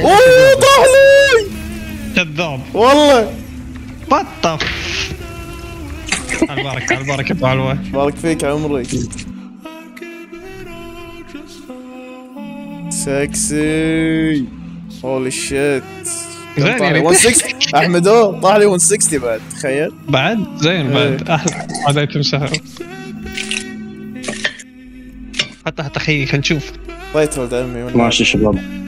أوه طاح لي كذاب. والله. بطف على البركة على البركة أبو علوة. بارك فيك عمري. sexy. holy shit زين يعني. 160 أحمد أوه طاح لي 160 بعد تخيل. بعد؟ زين بعد. إيه. أحلى هذا item سهل حتى حتى خلينا نشوف. طيت ولد عمي ماشي شباب.